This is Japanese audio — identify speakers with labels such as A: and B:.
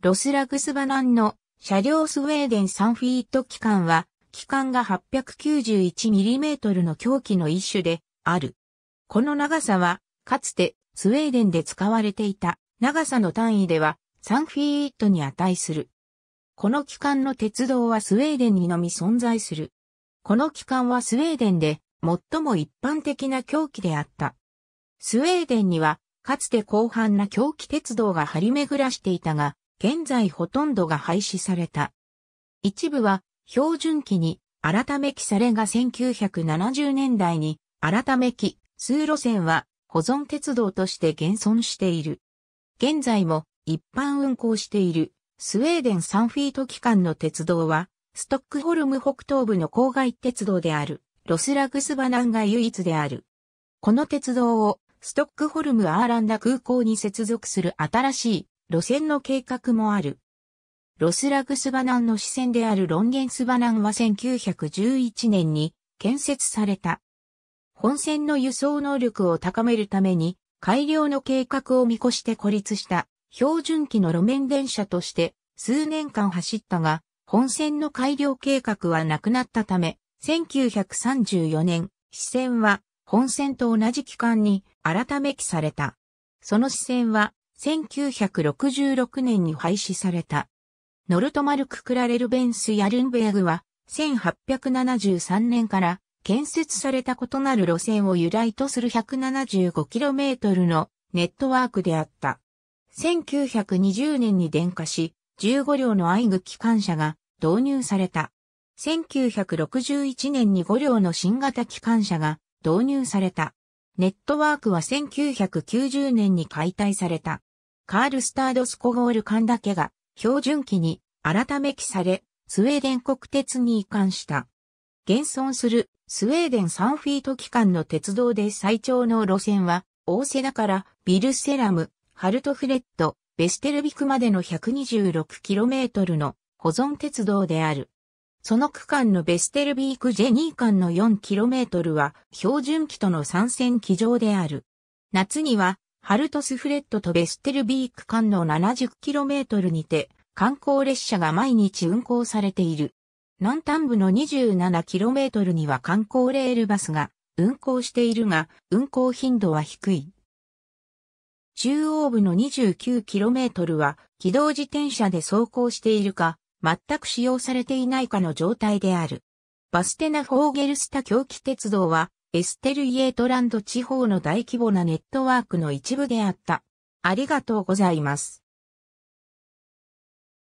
A: ロスラグスバナンの車両スウェーデン3フィート機関は、機関が 891mm の凶器の一種である。この長さは、かつてスウェーデンで使われていた長さの単位では3フィートに値する。この機関の鉄道はスウェーデンにのみ存在する。この機関はスウェーデンで最も一般的な狂気であった。スウェーデンにはかつて広範な狂気鉄道が張り巡らしていたが、現在ほとんどが廃止された。一部は標準機に改め機されが1970年代に改め機、数路線は保存鉄道として現存している。現在も一般運行しているスウェーデンサンフィート機関の鉄道はストックホルム北東部の郊外鉄道であるロスラグスバナンが唯一である。この鉄道をストックホルムアーランダ空港に接続する新しい路線の計画もある。ロスラグスバナンの支線であるロンゲンスバナンは1911年に建設された。本線の輸送能力を高めるために改良の計画を見越して孤立した標準機の路面電車として数年間走ったが、本線の改良計画はなくなったため、1934年、支線は本線と同じ期間に改め記された。その支線は1966年に廃止された。ノルトマルク・クラレルベンス・ヤルンベーグは1873年から建設された異なる路線を由来とする 175km のネットワークであった。1920年に電化し、15両の愛具機関車が導入された。1961年に5両の新型機関車が導入された。ネットワークは1990年に解体された。カールスタードスコゴール間だけが標準機に改め記され、スウェーデン国鉄に移管した。現存するスウェーデン3フィート機関の鉄道で最長の路線は、大瀬だからビルセラム、ハルトフレット、ベステルビクまでの 126km の保存鉄道である。その区間のベステルビークジェニー間の 4km は標準機との参戦機上である。夏にはハルトスフレットとベステルビーク間の 70km にて観光列車が毎日運行されている。南端部の 27km には観光レールバスが運行しているが運行頻度は低い。中央部の 29km は軌道自転車で走行しているか、全く使用されていないかの状態である。バステナ・フォーゲルスタ狂気鉄道は、エステルイエートランド地方の大規模なネットワークの一部であった。ありがとうございます。